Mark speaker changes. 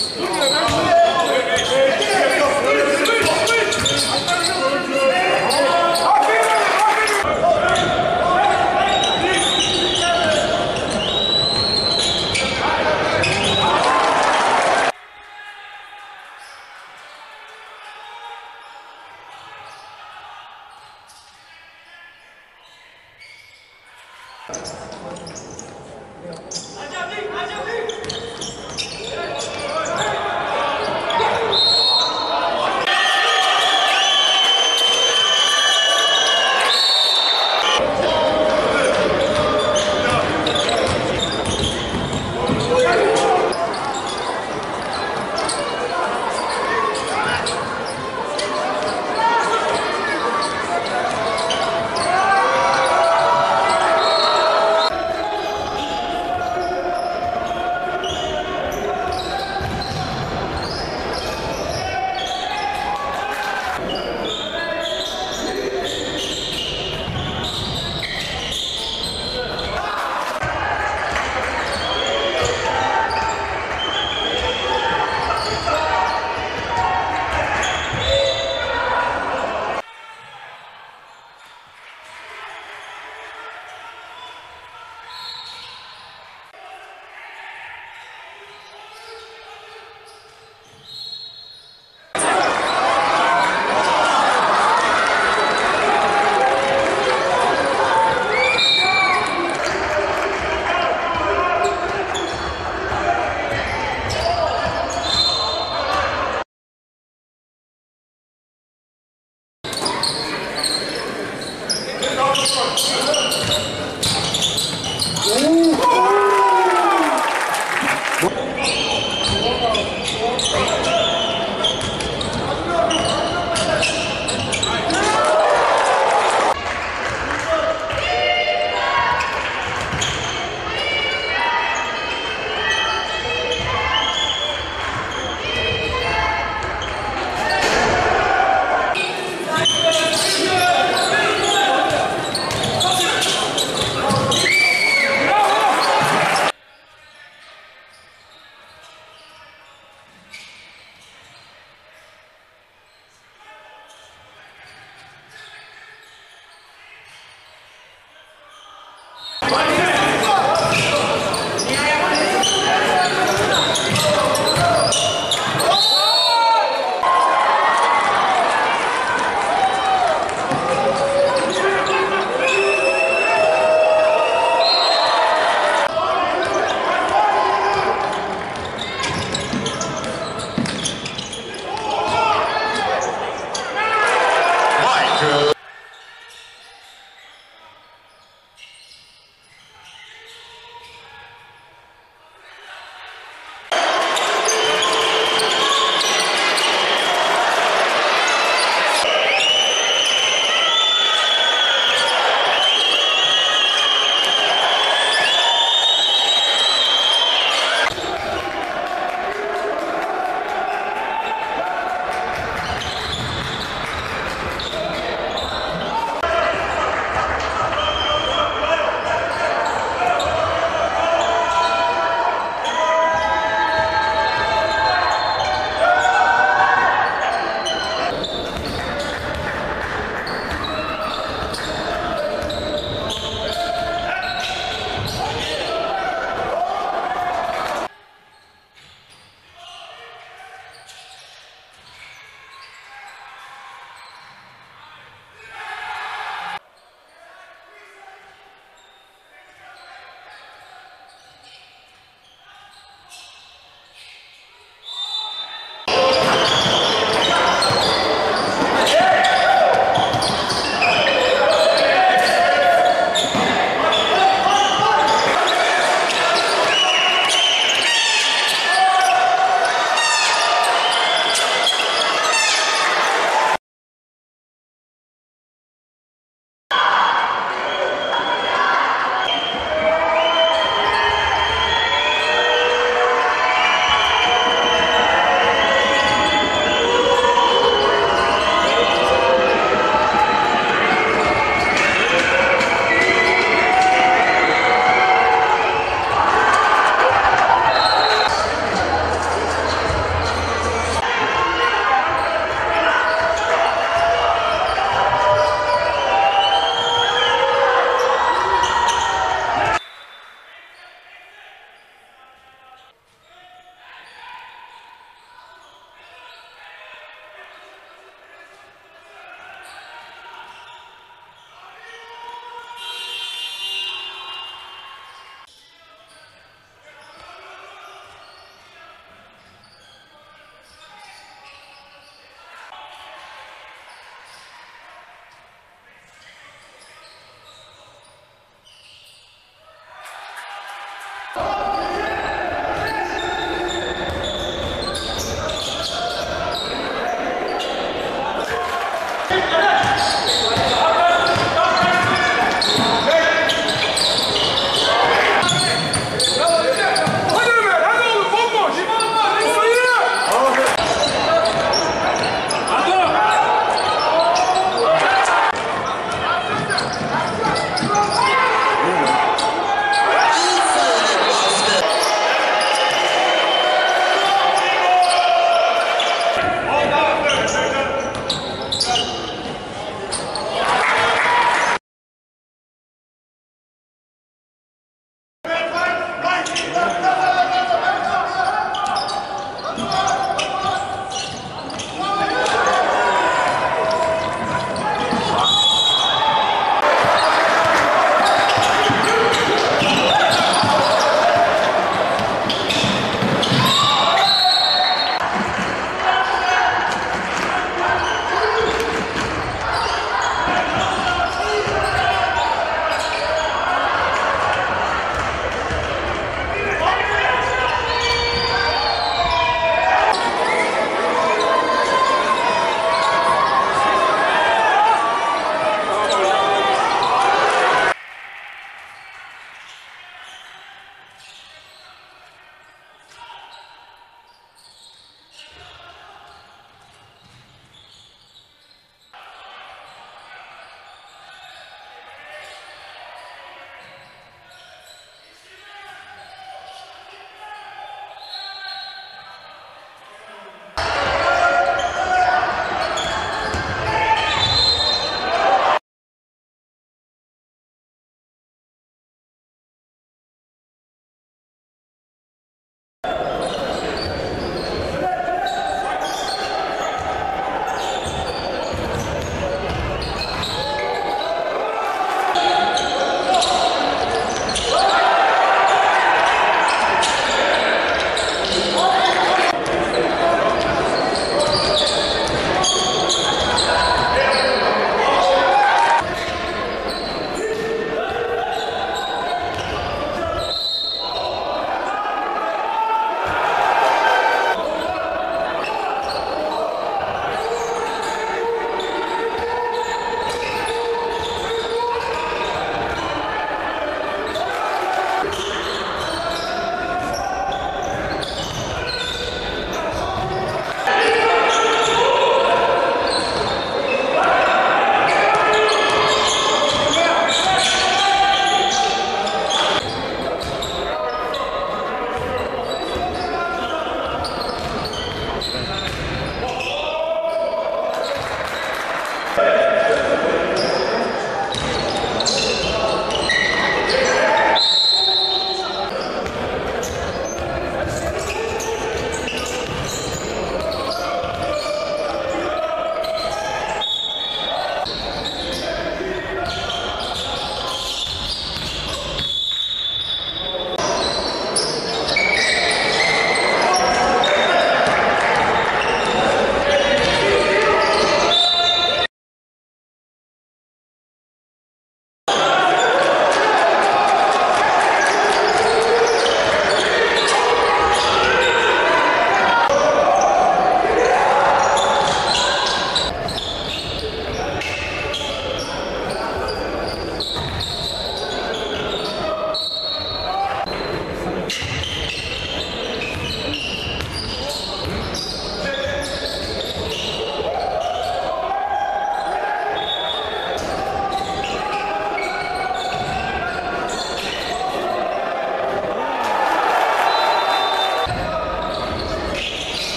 Speaker 1: Oh. 오!